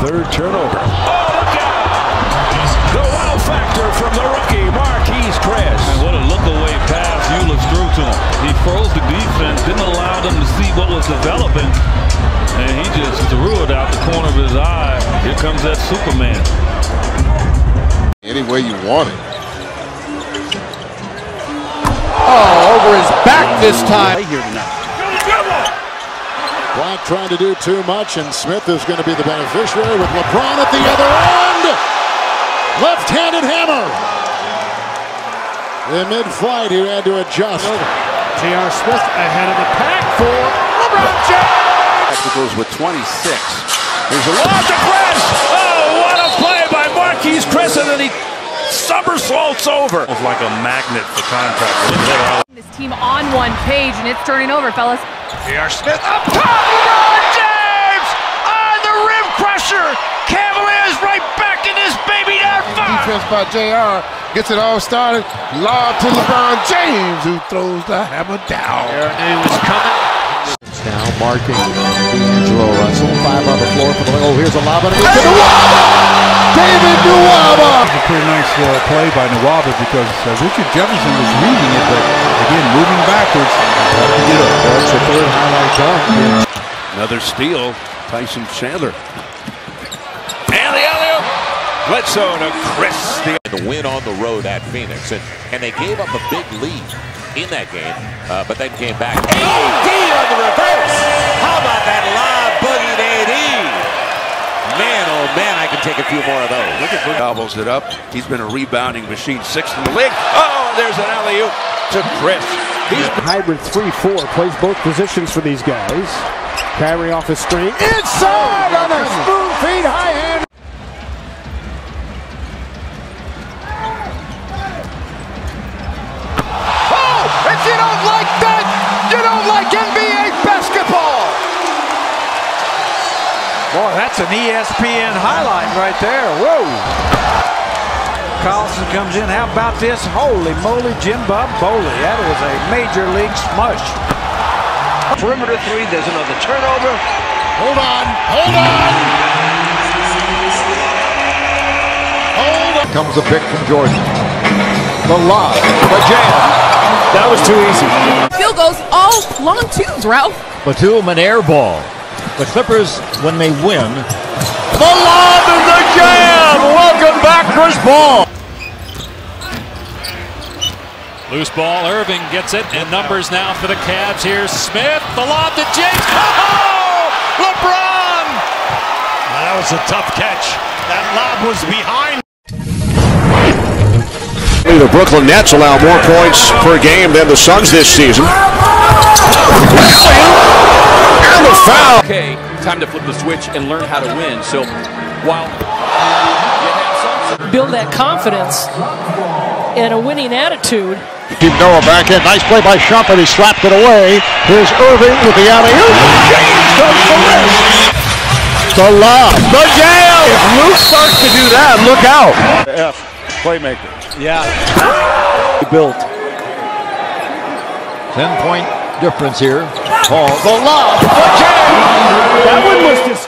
third turnover. Oh, look out! The wow factor from the rookie, Marquese Chriss. And what a look-away pass Ulis threw to him. He froze the defense, didn't allow them to see what was developing, and he just threw it out the corner of his eye. Here comes that Superman. Any way you want it. Oh, over his back this time. Here tonight. Black trying to do too much, and Smith is going to be the beneficiary with LeBron at the other end. Left-handed hammer. In mid-flight, he had to adjust. J.R. Smith ahead of the pack for LeBron James. Technicals with 26. Here's a lob to Chriss. Oh, what a play by Marquese Chriss, and then he somersaults over. Almost like a magnet for contact. This team on one page, and it's turning over, fellas. J.R. Smith up top. LeBron James on the rim crusher. Cavaliers right back in this baby down five. Defense by JR gets it all started. Lob to LeBron James, who throws the hammer down. Aaron knew was coming. Now marking D'Angelo Russell. Five on the floor for the Oh, here's a lob and it's to Nwaba! David Nwaba! a pretty nice uh, play by Nwaba because uh, Richard Jefferson was reading it, but again, moving backwards. Hard to get up. That's your third highlight dunk. Another steal. Tyson Chandler. And the alley Bledsoe to Chriss. The the win on the road at Phoenix. And, and they gave up a big lead in that game, uh, but then came back. AD on the reverse. Few more of those. Look at gobbles it up. He's been a rebounding machine, sixth in the league. Oh, there's an alley oop to Chriss. He's Hybrid 3-4 plays both positions for these guys. Carry off his screen. Inside on a spoon feed high hand. Oh, if you don't like that, you don't like NBA Boy, that's an E ESPN highlight right there. Whoa. Carlson comes in. How about this? Holy moly, Jim Bob Bowley. That was a major league smush. Perimeter three. There's another turnover. Hold on, hold on. Hold on. Comes a pick from Jordan. The lob, the jam. That was too easy. Field goes all long twos, Ralph. Batum an air ball. The Clippers, when they win, the lob and the jam. Welcome back, Chris Paul. Loose ball, Irving gets it, and numbers now for the Cavs. Here's Smith, the lob to James. Oh, LeBron! Now, that was a tough catch. That lob was behind. The Brooklyn Nets allow more points per game than the Suns this season. And foul. Okay, time to flip the switch and learn how to win. So while Build that confidence and a winning attitude. Keep Noah back in. Nice play by Shumpert. He slapped it away. Here's Irving with the alley oop. James goes the wrist. The lob. The jam. If Luke starts to do that, look out. F, playmaker. Yeah. built. 10 point difference here. Paul, the jam. That one was.